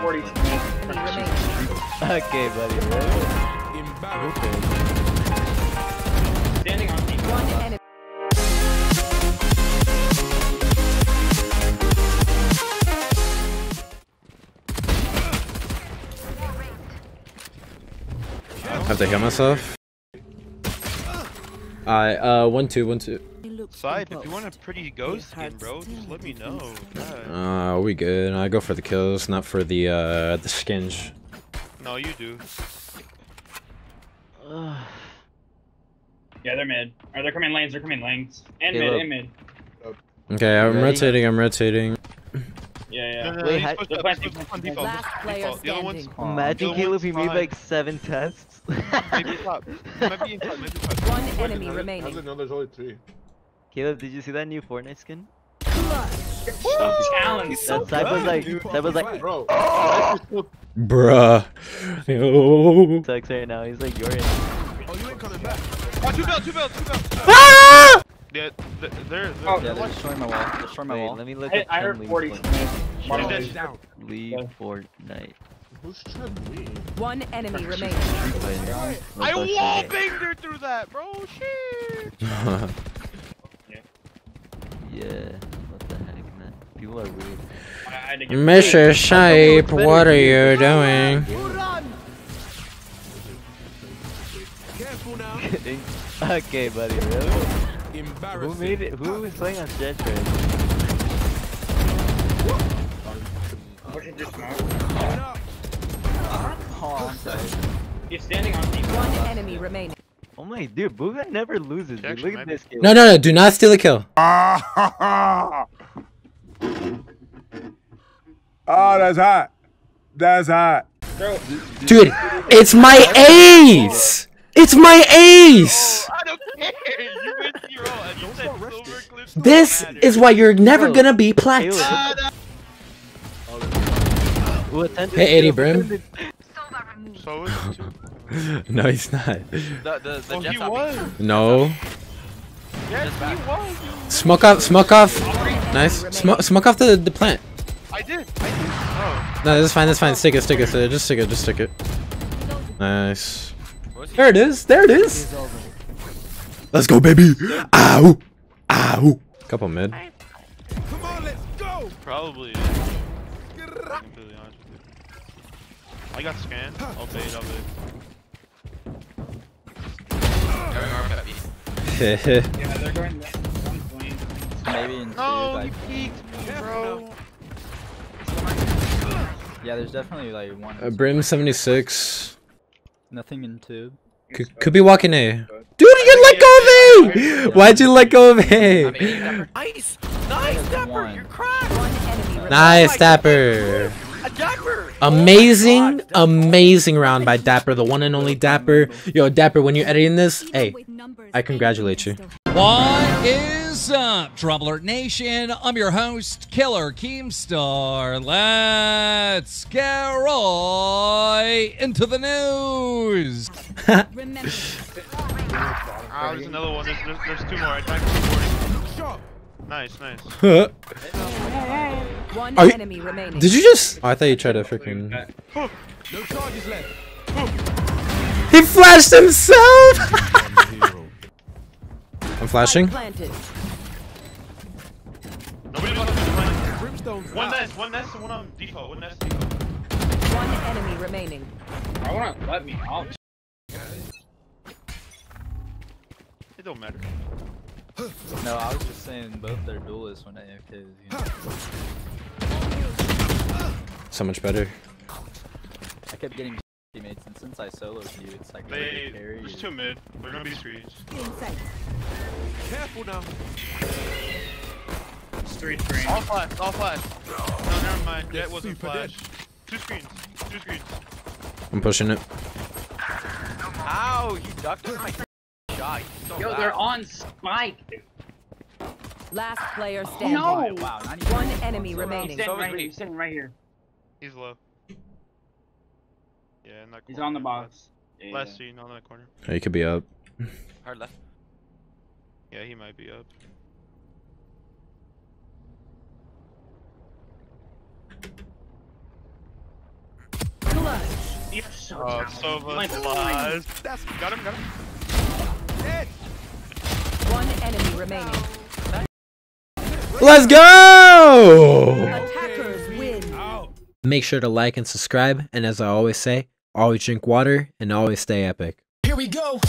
40 Okay, buddy. Really? Embarrassing. Standing on deep. One enemy. Have to heal myself. Alright, uh, one, two, one, two. Side, if you want a pretty ghost skin, bro, just let me know. God. Uh, we good. I go for the kills, not for the, uh, the skins. No, you do. Yeah, they're mid. Or they're coming lanes, they're coming lanes. And Caleb. mid, and mid. Okay, I'm Ready? rotating, I'm rotating. Yeah, yeah. No, no, Wait, he's The to- plant- he's supposed to on default. Last player Default. The other one's standing. Imagine the Caleb one's if he made like seven tests. Maybe top. Might be inside, maybe top. One enemy How does it remaining. know there's only three? Caleb, did you see that new Fortnite skin? Challenge. That Cypher was like, Cypher was like, Bro, that's just Bruh. Yo. sucks right now. He's like, you're in. Oh, you ain't coming back. Oh, two bell, two bell, two bell. Ah! Yeah, th- they're, they're, Oh, they're yeah, watching. destroying my wall. Destroying my Wait, wall. let me look I, I some heard 40. Fortnite. One down. League Yeah. Fortnite. Who's trying to leave? One enemy remaining. I look wall banged her through that, bro. Shit. Yeah. What the heck, man? People are weird. I had to get Mr. Shape, what are you doing? Careful now. okay, buddy. Really? Who made it? Who is playing on Jet Train? pushing just smoke. Oh, I'm sorry. He's standing on deep. One enemy remaining. Oh my, dude, Booga never loses. Dude. Look at this kid. No, no, no, do not steal a kill. Oh, that's hot. That's hot. Bro, Dude, it's my ace! It's my ace! I don't care. You went zero and you said silver clips. This is why you're never gonna be plat. Caleb. That- Ooh, attendance Hey, 80 kill, Brim. So is it too. No, he's not. The, the, the Oh, Jets he was. No. Yes, he was. Smoke off, smoke off. Nice. Smoke, smoke off the, the plant. I did. I did. Oh. No, that's fine, that's fine. Stick it, stick it, stick it. Just stick it, just stick it. Nice. There it is, there it is. Let's go, baby. Ow. Ow. Couple mid. Come on, let's go. Probably. I'm completely honest with you. I got scanned. I'll bait, I'll bait. yeah, they're going. One's. Maybe in two. Like, he peeked me, bro. yeah, there's definitely like one. uh, Brim 76. Nothing in two. Could, could be walking A. Dude, you let go of A! Why'd you let go of A? Nice. Nice, Dapper. You're cracked. One enemy. Nice, Dapper. A Dapper. Amazing, amazing round by Dapper, the one and only Dapper. Yo, Dapper, when you're editing this, hey, I congratulate you. What is up, DramaAlert Nation? I'm your host, Killer Keemstar. Let's get right into the news. Remember, Ah, there's another one. There's, there's, there's two more. I tried 240. Nice, nice. one Are you- enemy remaining. Did you just? Oh, I thought you tried to freaking. No charges left. He flashed himself. I'm flashing. Nobody wants to play. Brimstone's One out. nest, one nest, and one on default. One nest, default. One enemy remaining. I want to let me out. It don't matter. No, I was just saying both their duelists when AFKs. You know? So much better. I kept getting teammates, and since I soloed you, it's like hard They, to carry there's you. two mid. They're gonna be screens. Inside. Careful now. Street screen. All flash, all flash. No, never mind. That wasn't super flash. Two screens. Two screens. I'm pushing it. Ow! You ducked my shot. So Yo, they're on spike. Last player oh, standing. No. Wow, One enemy He's remaining. sitting right here. He's sitting right here. He's low. Yeah, in that corner. He's on the box. Yeah. Last scene on that corner. Oh, he could be up. Hard left. Yeah, he might be up. You're so Oh, talented. Sova My slides. That's got him, got him. One enemy remaining. Let's go! Make sure to like and subscribe, and as I always say, always drink water and always stay epic. Here we go.